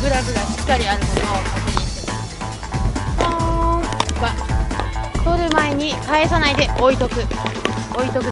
グラブがしっかりあることを確認してますポー。ンは取る前に返さないで置いとく。置いとく。